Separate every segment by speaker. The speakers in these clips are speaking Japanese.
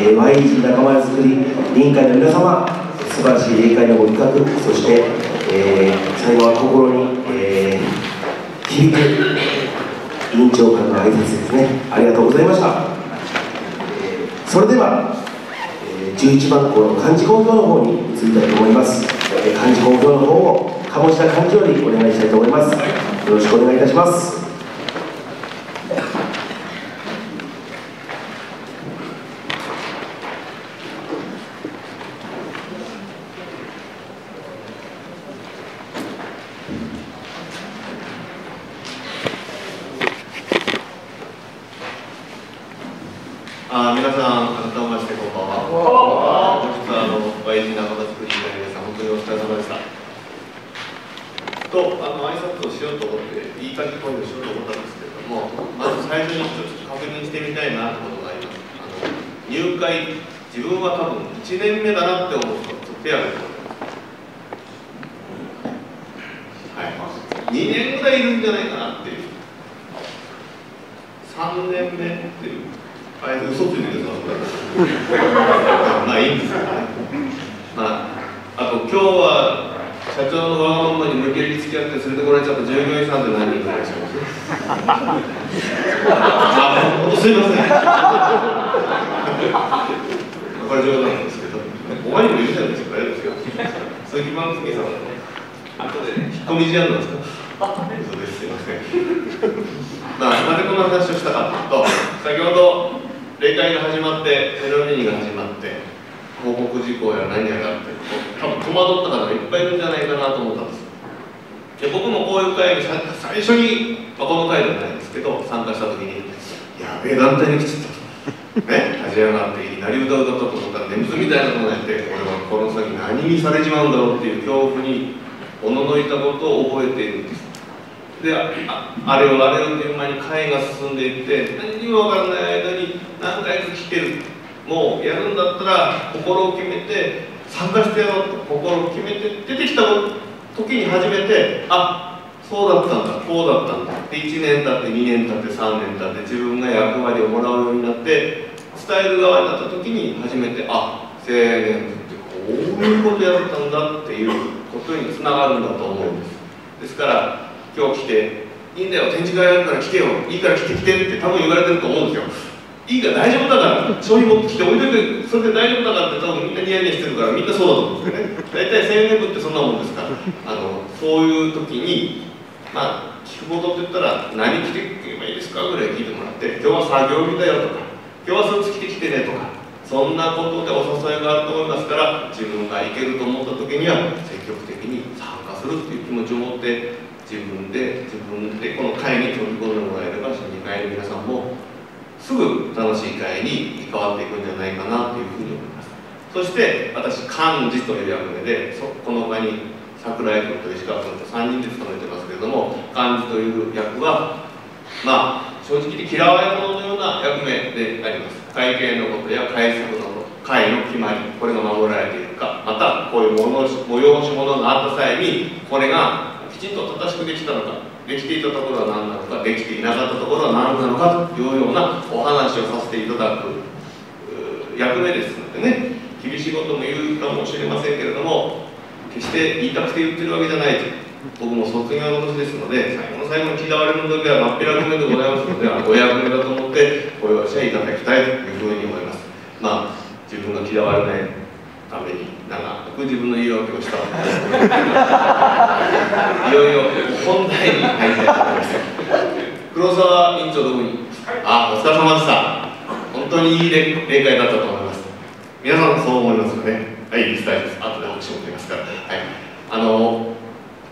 Speaker 1: えー、毎日仲間づくり委員会の皆様素晴らしい委員会のご企画そして、えー、最後は心に、えー、響く委員長からの挨拶ですね。ありがとうございました、え、それでは、えー、11番校の漢字工業の方に移りたいと思います、えー、漢字工業の方を鴨下幹事よりお願いしたいと思います。よろしくお願いいたします。
Speaker 2: あ皆さん、改めましてこんばんは。本日はあの YG 仲間作りの皆さん、本当にお疲れ様でした。と、あの挨拶をしようと思って、いい感じ声をしようと思ったんですけれども、まず最初にちょっと確認してみたいなってことがあります。あの入会、自分は多分1年目だなって思うと、ちょっと手を挙げてはい、2年ぐらいいるんじゃないかなっていう。3年目っていう。あれ嘘ついてるん。まあいいん。ですけどね、まあ、あと今日は社長のわがままに無理やり付き合って連れてこられちゃった従業員さん。で何人かいらっしゃいますあ本当すいません。これ冗談なん。ですけどお前にも言うじゃないですか大丈夫ですよ鈴木万付さん。後で引っ込み思案なん。ですかそうです、すいません。まあ、金子の話をしたかったと、先ほど、礼会が始まってテロリーニが始まって報告事項や何やらって多分戸惑った方がいっぱいいるんじゃないかなと思ったんです。で僕もこういう会議最初に、まあ、この会でゃないんですけど参加した時に「やべえ団体に来ちゃった」ね、立ち上がっていきなり歌うだったと思ったらみたいなことやって俺はこの先何にされちまうんだろうっていう恐怖におののいたことを覚えているんです。であれをあれをっていう間に会が進んでいって何にも分からない間に何回か聞けるもうやるんだったら心を決めて参加してやろうと心を決めて出てきた時に初めてあそうだったんだこうだったんだで1年経って2年経って3年経って自分が役割をもらうようになって伝える側になった時に初めてあ青年ってこういうことやったんだっていうことにつながるんだと思うんです。ですから今日来ていいんだよ展示会あるから来てよいいから来て来てって多分言われてると思うんですよ。いいから大丈夫だから商品持ってきて置いといてそれで大丈夫だからって多分みんなニヤニヤしてるからみんなそうだと思うんですよね。大体1000円ってそんなもんですから。あのそういう時にまあキックって言ったら何着てけばいいですかぐらい聞いてもらって今日は作業着だよとか今日はスーツ着てきてねとかそんなことでお誘いがあると思いますから自分が行けると思った時には積極的に参加するっていう気持ちを持って自分で自分でこの会に飛び込んでもらえれば審議会の皆さんもすぐ楽しい会に変わっていくんじゃないかなというふうに思います。そして私幹事という役目でそこの場に桜井君と石川君と3人で務めてますけれども幹事という役はまあ正直に嫌われ者のような役目であります。会計のことや会策のこと会の決まりこれが守られているかまたこういう催し物があった際にこれがきちんと正しくできたのかできていたところは何なのかできていなかったところは何なのかというようなお話をさせていただく役目ですのでね。厳しいことも言うかもしれませんけれども決して言いたくて言ってるわけじゃないと。僕も卒業の年ですので最後の最後に嫌われる時はまっぴら組でございますのでお役目だと思ってご容赦いただきたいというふうに思います。まあ自分が嫌われないためにな長く自分の。言い訳をしたわですいよいよ本題に入りたいと思います黒沢委員長どこにあお疲れ様でした。本当にいい例会だったと思います。皆さんそう思いますよね。はい。スタイルです後で拍手も出ますからはいあの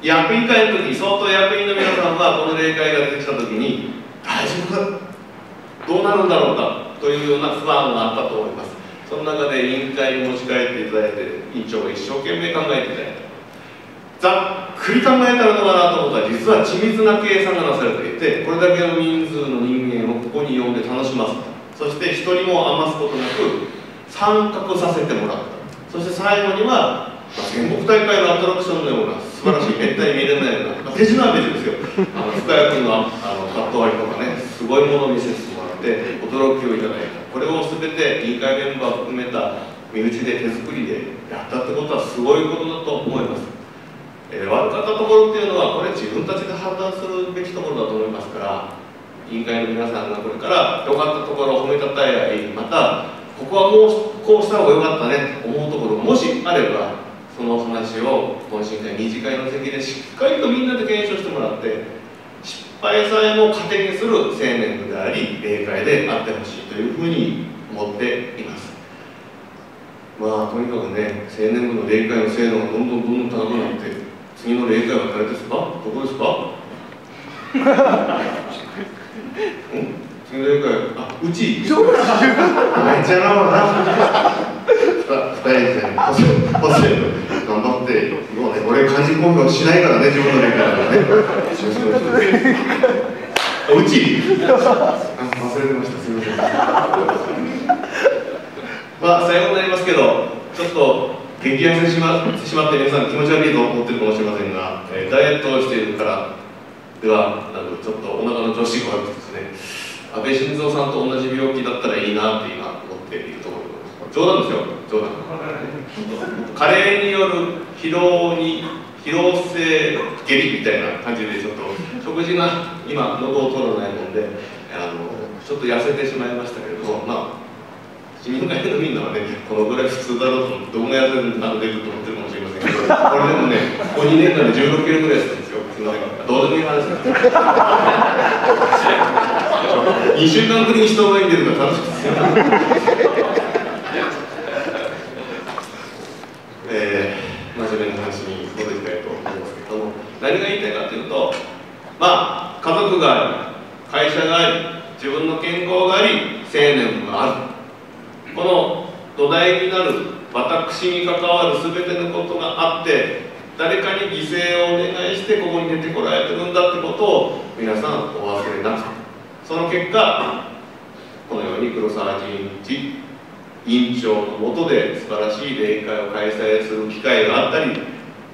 Speaker 2: 役員会の時相当役員の皆さんはこの例会が出てきた時に大丈夫どうなるんだろうかというような不安があったと思います。その中で委員会に持ち帰っていただいて委員長が一生懸命考えていただいたざっくり考えたらどうかなと思ったら実は緻密な計算がなされていてこれだけの人数の人間をここに呼んで楽しませた。そして一人も余すことなく参画させてもらった。そして最後には全国大会のアトラクションのような素晴らしいめったに見れないような、まあ、手品は別ですよ。あの深谷君のあのカット割りとかねすごいものを見せてもらって驚きをいただいたこれを全て委員会メンバー含めた身内で手作りでやったってことはすごいことだと思います、えー、悪かったところっていうのはこれ自分たちで判断するべきところだと思いますから委員会の皆さんがこれから良かったところを褒めたたえ合いまたここはもうこうした方が良かったねと思うところもしあればその話を懇親会二次会の席でしっかりとみんなで検証してもらって敗さえも糧にする青年部であり霊界であってほしいというふうに思っています。まあとにかくね青年部の霊界の性能がどんどんどんどん高くなって次の霊界は誰ですか？どこですか？うん？次の霊界あうち？めっちゃなもんな二人で。頑張って俺漢字公表しないからね自分の霊界だからね。うち忘れてましたすみませんまあ最後になりますけどちょっと激痩せしましまって皆さん気持ち悪いと思ってるかもしれませんが、えー、ダイエットをしているからではなくちょっとお腹の調子が悪くてですね安倍晋三さんと同じ病気だったらいいなって今思っているところ冗談ですよ冗談加齢による疲労に疲労性下痢みたいな感じでちょっと食事が今喉を通らないもんであのちょっと痩せてしまいましたけれどもまあ市民会のみんなはねこのぐらい普通だろうとどこが痩せるの出ると思ってるかもしれませんけどこれでもねここ2年間で16キロぐらいしたんですよすみませんどうで。もいい話なんです2週間ぶりに人前に出るから楽しくてえー、真面目な話に戻りたいと思いますけども何が言いたいかというとまあ家族があり会社があり自分の健康があり青年がある。この土台になる私に関わる全てのことがあって誰かに犠牲をお願いしてここに出てこられてるんだってことを皆さんお忘れなく。その結果このように黒沢仁一委員長のもとで素晴らしい例会を開催する機会があったり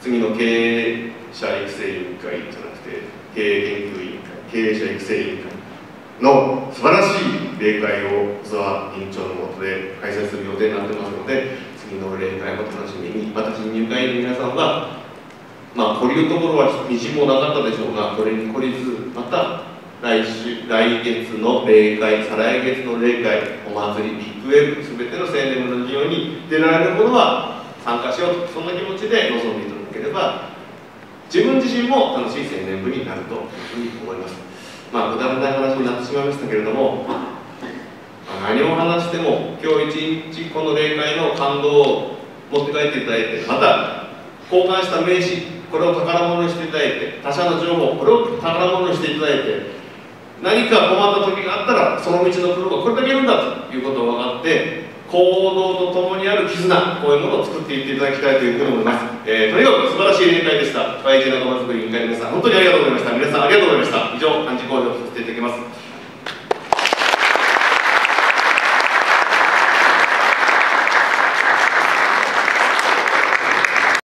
Speaker 2: 次の経営者育成委員会じゃなくて経営研究委員会経営者育成委員会。の素晴らしい例会を小沢委員長のもとで開催する予定になってますので次の例会も楽しみにまた新入会員の皆さんはまあこういうところは道もなかったでしょうがこれに懲りずまた来週来月の例会再来月の例会お祭りビッグウェブ全ての青年部の事業に出られるものは参加しようとそんな気持ちで臨んでいただければ自分自身も楽しい青年部になるというふうに思います。まあくだらない話になってしまいましたけれどもま何を話しても今日一日この例会の感動を持って帰っていただいてまた交換した名刺これを宝物にしていただいて他者の情報これを宝物にしていただいて何か困った時があったらその道のプロがこれだけいるんだということを分かって行動とともにある絆こういうものを作っていっていただきたいというふうに思います、えー、とにかく素晴らしい連会でした。YK 仲間づくり委員会の皆さん本当にありがとうございました。皆さんありがとうございました。以上漢字公表させていただきます。